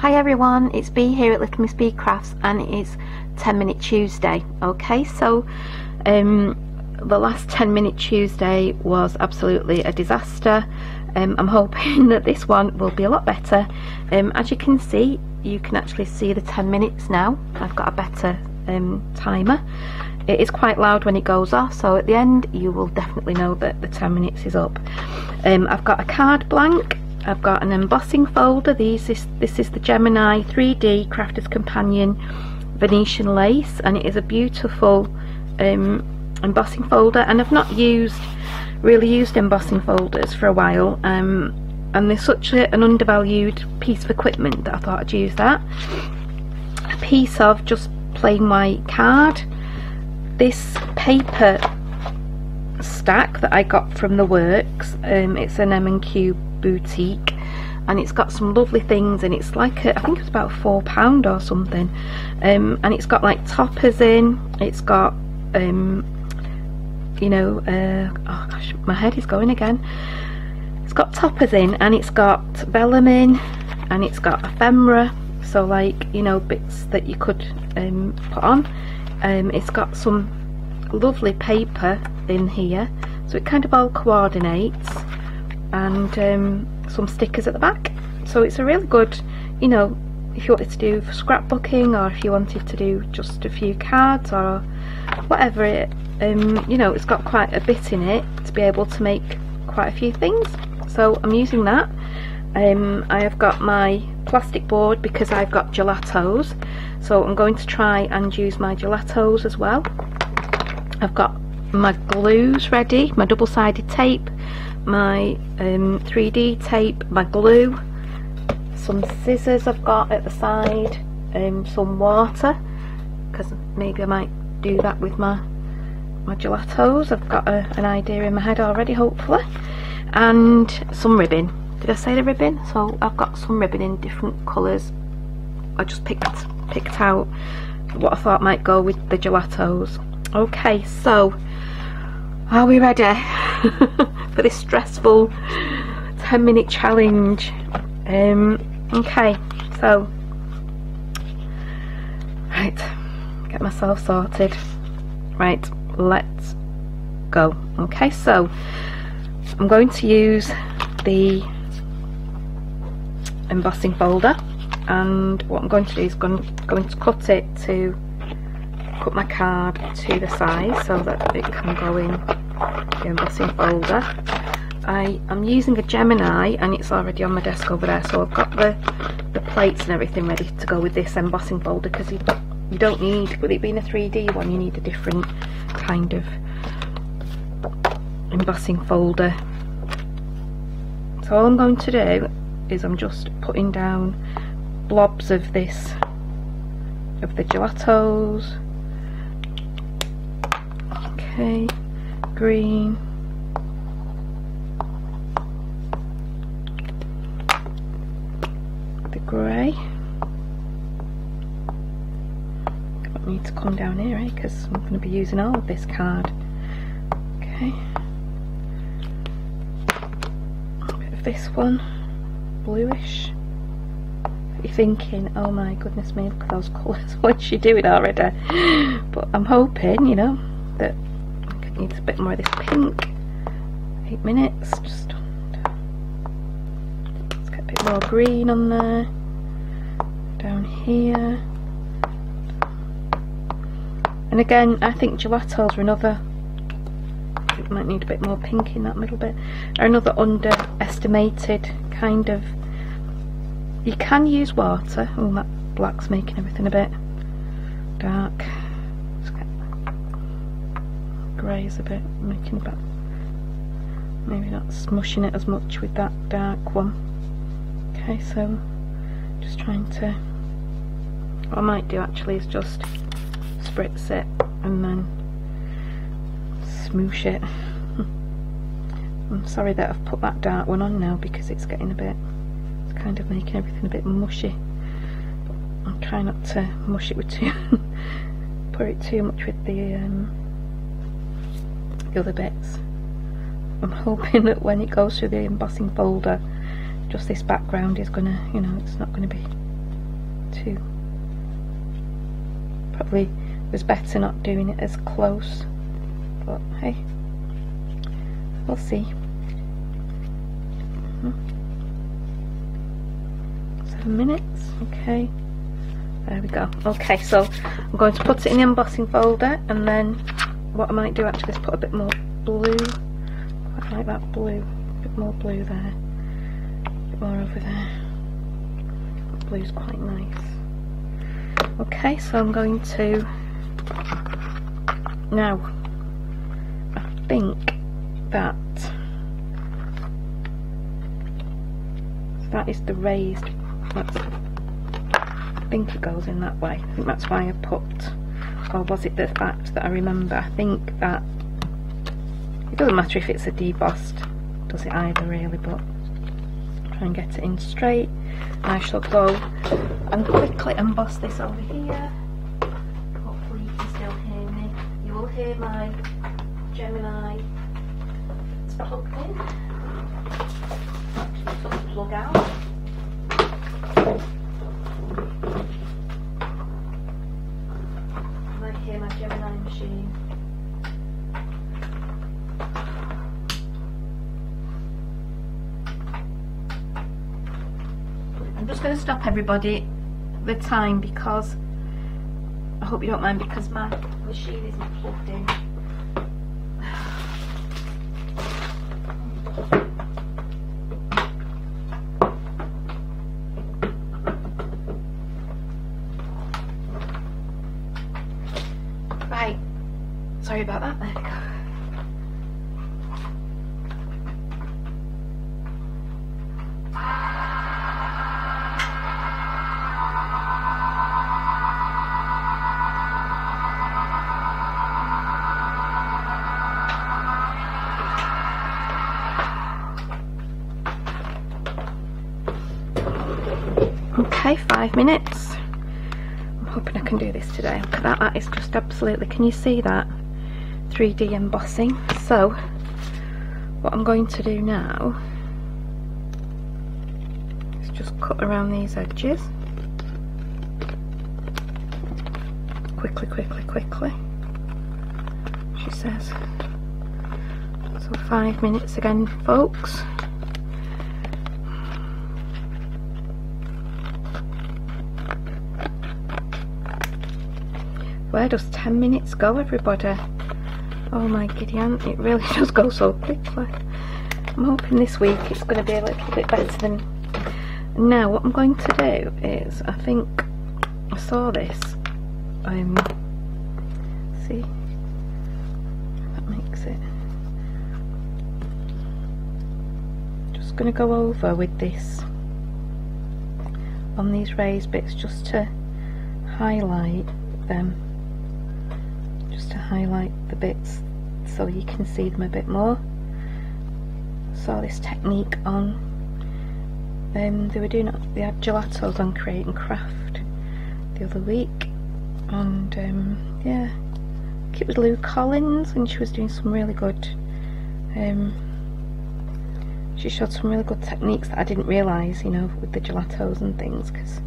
Hi everyone, it's Bee here at Little Miss Bee Crafts and it is 10 Minute Tuesday. Okay, so um, the last 10 Minute Tuesday was absolutely a disaster. Um, I'm hoping that this one will be a lot better. Um, as you can see, you can actually see the 10 minutes now. I've got a better um, timer. It is quite loud when it goes off, so at the end you will definitely know that the 10 minutes is up. Um, I've got a card blank I've got an embossing folder. These is, this is the Gemini 3D Crafter's Companion Venetian lace and it is a beautiful um, embossing folder and I've not used really used embossing folders for a while um, and they're such a, an undervalued piece of equipment that I thought I'd use that. A piece of just plain white card. This paper stack that I got from the works, um, it's an M&Q boutique and it's got some lovely things and it's like a, I think it's about four pound or something. Um, and it's got like toppers in. It's got um, you know uh, oh gosh my head is going again. It's got toppers in and it's got vellum in and it's got ephemera. So like you know bits that you could um, put on. Um, it's got some lovely paper in here. So it kind of all coordinates and um, some stickers at the back. So it's a really good you know if you wanted to do scrapbooking or if you wanted to do just a few cards or whatever it um, you know it's got quite a bit in it to be able to make quite a few things. So I'm using that. Um, I have got my plastic board because I've got gelatos. So I'm going to try and use my gelatos as well. I've got my glues ready my double-sided tape my um, 3D tape, my glue, some scissors I've got at the side, um, some water, because maybe I might do that with my my gelatos. I've got a, an idea in my head already, hopefully, and some ribbon. Did I say the ribbon? So I've got some ribbon in different colours. I just picked picked out what I thought might go with the gelatos. Okay, so are we ready for this stressful 10 minute challenge? Um, okay, so, right, get myself sorted. Right, let's go. Okay, so I'm going to use the embossing folder and what I'm going to do is going, going to cut it to cut my card to the size so that it can go in the embossing folder. I am using a Gemini and it's already on my desk over there so I've got the, the plates and everything ready to go with this embossing folder because you, you don't need, with it being a 3D one, you need a different kind of embossing folder. So all I'm going to do is I'm just putting down blobs of this, of the gelatos. Okay green. The grey. Got me to come down here eh because I'm going to be using all of this card. Okay. A bit of this one. Bluish. You're thinking? Oh my goodness me look at those colours. What's she doing already? But I'm hoping you know needs a bit more of this pink. Eight minutes. Just let's get a bit more green on there. Down here. And again, I think gelatos are another. It might need a bit more pink in that middle bit. Are another underestimated kind of. You can use water. Oh, that black's making everything a bit dark a bit, making a bit, maybe not smushing it as much with that dark one. Okay, so just trying to, what I might do actually is just spritz it and then smoosh it. I'm sorry that I've put that dark one on now because it's getting a bit, it's kind of making everything a bit mushy. I'm trying not to mush it with too, put it too much with the um, the other bits. I'm hoping that when it goes through the embossing folder, just this background is gonna, you know, it's not gonna be too probably was better not doing it as close but hey we'll see mm-hmm. seven minutes okay there we go okay so I'm going to put it in the embossing folder and then what I might do actually is put a bit more blue quite like that blue a bit more blue there a bit more over there. Blue's quite nice. Okay so I'm going to now I think that that is the raised that's, I think it goes in that way. I think that's why I put or was it the fact that I remember I think that it doesn't matter if it's a debossed does it either really but try and get it in straight I shall go and quickly emboss this over here. Hopefully you can still hear me. You will hear my Gemini it's plugged in. Plug out. You might hear my Machine. just going to stop everybody the time because I hope you don't mind because my machine isn't plugged in. Okay, five minutes. I'm hoping I can do this today. Look at that, that is just absolutely, can you see that? 3D embossing. So, what I'm going to do now is just cut around these edges. Quickly, quickly, quickly. She says. So five minutes again, folks. Where does 10 minutes go, everybody? Oh my Gideon, it really does go so quickly. I'm hoping this week it's going to be a little bit better than... Now, what I'm going to do is, I think I saw this. Um, see? That makes it. Just going to go over with this on these raised bits just to highlight them to highlight the bits so you can see them a bit more. Saw this technique on, um, they were doing they had gelatos on Create and Craft the other week and um, yeah, it was Lou Collins and she was doing some really good, um, she showed some really good techniques that I didn't realise, you know, with the gelatos and things because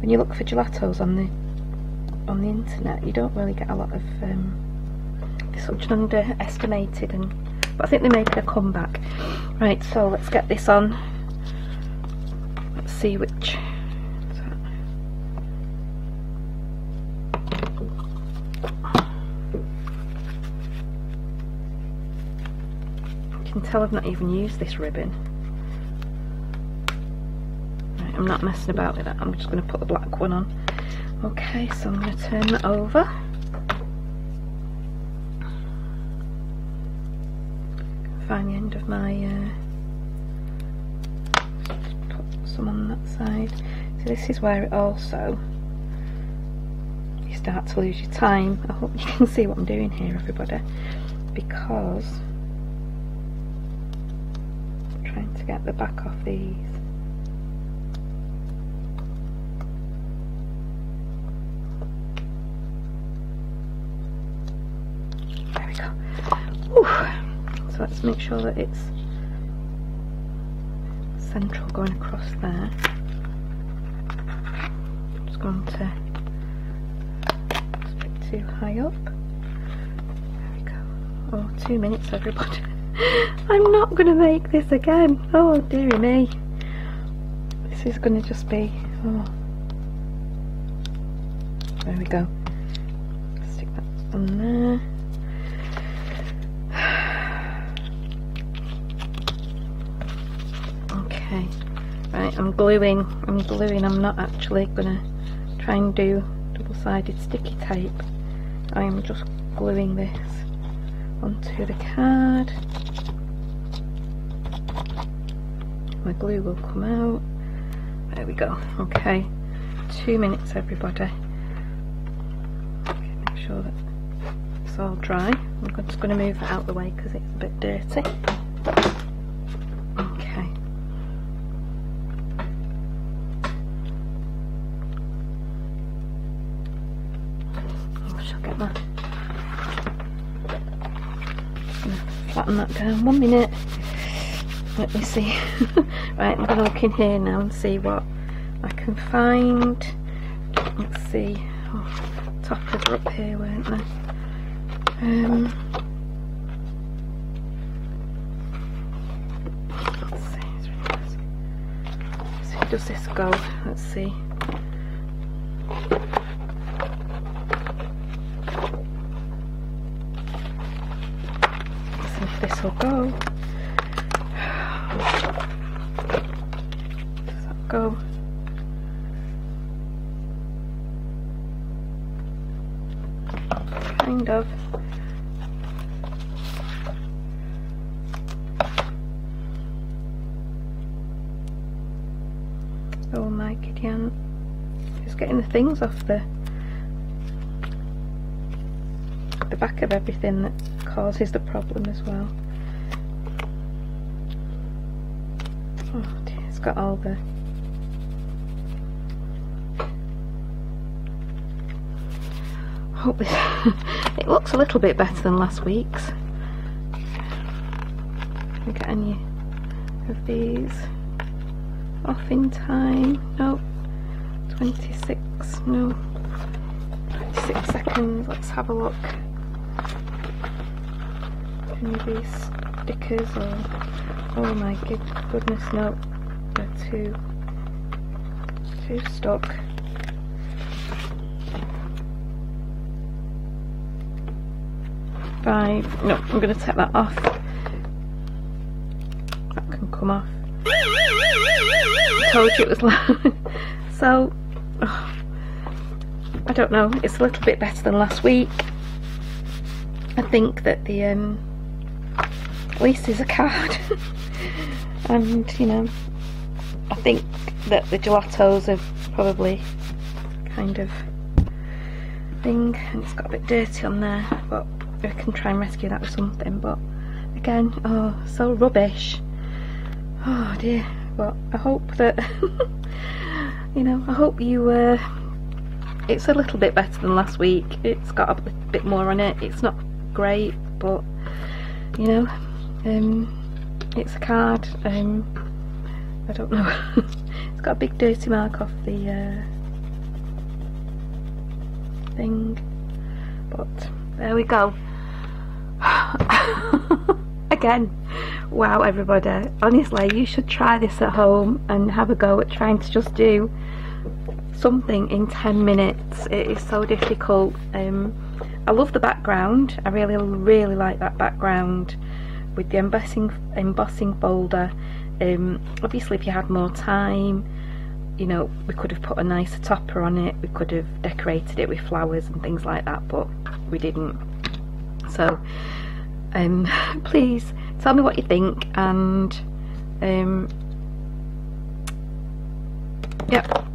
when you look for gelatos on the on the internet you don't really get a lot of um, such underestimated and but I think they're making a comeback. Right so let's get this on. Let's see which you can tell I've not even used this ribbon. Right, I'm not messing about with that I'm just going to put the black one on Okay, so I'm going to turn that over. Find the end of my, uh, put some on that side. So this is where it also, you start to lose your time. I hope you can see what I'm doing here, everybody, because I'm trying to get the back off these. so let's make sure that it's central going across there gone to a bit too high up. There we go. Oh, two minutes everybody. I'm not going to make this again. Oh dear me. This is going to just be... Oh. There we go. Stick that on there. Okay. Right, I'm gluing. I'm gluing. I'm not actually going to try and do double-sided sticky tape. I am just gluing this onto the card. My glue will come out. There we go. Okay. Two minutes, everybody make sure that it's all dry. I'm just going to move it out the way because it's a bit dirty. Okay. I shall get that. Flatten that down. One minute. Let me see. right, I'm to look in here now and see what I can find. Let's see. Oh toppers are up here, weren't they? Um, let's see. Does this go? Let's see. Let's see if this will go. Does that go? kind of. Oh my Gideon. Just getting the things off the the back of everything that causes the problem as well. Oh dear, it's got all the hope this it looks a little bit better than last week's. We get any of these off in time? No. 26, no. 26 seconds, let's have a look. Any of these stickers or oh my goodness no. They're too too stuck. five. No, I'm going to take that off. That can come off. I told you it was loud. so, oh, I don't know. It's a little bit better than last week. I think that the, um, there's a card. and, you know, I think that the gelatos have probably kind of thing and it's got a bit dirty on there but I can try and rescue that with something but again oh so rubbish. Oh dear but I hope that you know I hope you uh, it's a little bit better than last week. It's got a bit more on it. It's not great but you know um, it's a card um, I don't know. It's got a big dirty mark off the uh, thing but there we go. Again wow everybody. Honestly you should try this at home and have a go at trying to just do something in 10 minutes. It is so difficult. Um, I love the background. I really really like that background with the embossing embossing folder. Um, obviously if you had more time you know we could have put a nicer topper on it. We could have decorated it with flowers and things like that but we didn't. So um, please tell me what you think and um, yeah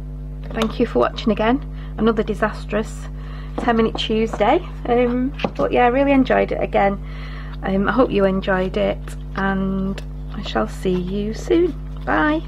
thank you for watching again. Another disastrous 10 minute Tuesday. Um, but yeah I really enjoyed it again. Um, I hope you enjoyed it and I shall see you soon. Bye